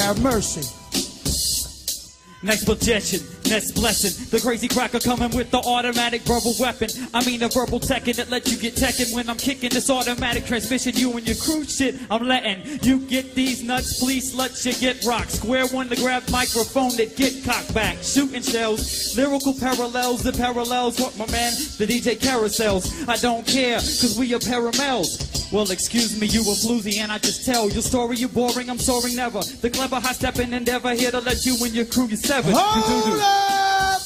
have mercy. Next projection, next blessing. The crazy cracker coming with the automatic verbal weapon. I mean a verbal tekken that lets you get tekken when I'm kicking this automatic transmission. You and your crew shit, I'm letting you get these nuts. Please let you get rocked. Square one to grab microphone that get cocked back. Shooting shells, lyrical parallels, the parallels. What my man, the DJ carousels. I don't care, cause we are paramels. Well, excuse me, you a floozy, and I just tell your story, you boring, I'm soaring never. The clever high stepping endeavor here to let you and your crew get severed. Hold up!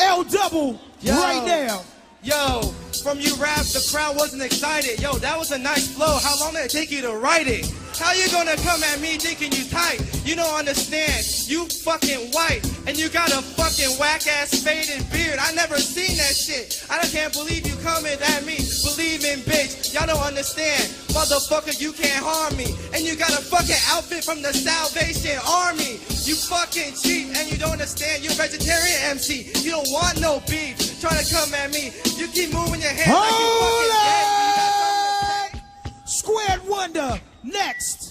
L Dubble Yo. right now. Yo, from you rap, the crowd wasn't excited. Yo, that was a nice flow. How long did it take you to write it? How you gonna come at me thinking you tight? You don't understand. You fucking white, and you got a fucking whack ass faded beard. I never seen that shit. I can't believe you coming at me. Believe. Y'all don't understand. Motherfucker, you can't harm me. And you got a fucking outfit from the Salvation Army. You fucking cheat, and you don't understand. You're vegetarian MC. You don't want no beef. Trying to come at me. You keep moving your hands like you fucking dead. You got something to say? Squared Wonda next.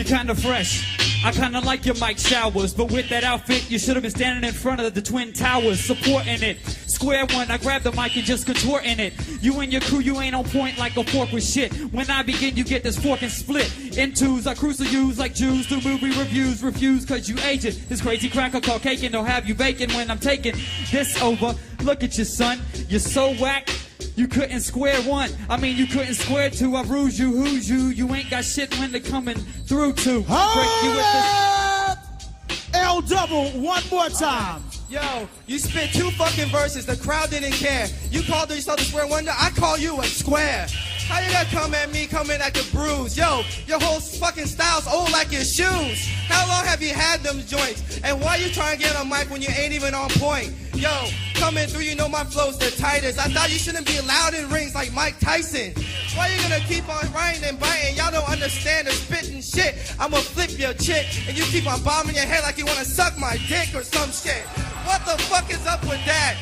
You're kinda fresh. I kinda like your Mike Showers, but with that outfit, you should have been standing in front of the Twin Towers, supporting it. Square one, I grab the mic and just contorting it. You and your crew, you ain't on point like a fork with shit. When I begin, you get this fork and split. In twos, I cruise use like Jews through movie reviews. Refuse cause you aged. This crazy cracker called caking don't have you bacon when I'm taking this over. Look at your son, you're so whack. You couldn't square one. I mean, you couldn't square two. I ruse you, who's you? You ain't got shit when they're coming through to. Break you Hold with this. up! L Dubble one more time. Yo, you spit two fucking verses. The crowd didn't care. You called yourself a square wonder. I call you a square. How you gonna come at me coming at the bruise? Yo, your whole fucking style's old like your shoes. How long have you had them joints? And why you trying to get on mic when you ain't even on point? Yo, coming through, you know my flow's the tightest. I thought you shouldn't be loud in rings like Mike Tyson. Why you gonna keep on writing and biting? Y'all don't understand the spitting shit. I'ma flip your chick, and you keep on bombing your head like you wanna suck my dick or some shit. What the fuck is up with that?